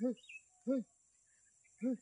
Huh, huh, huh.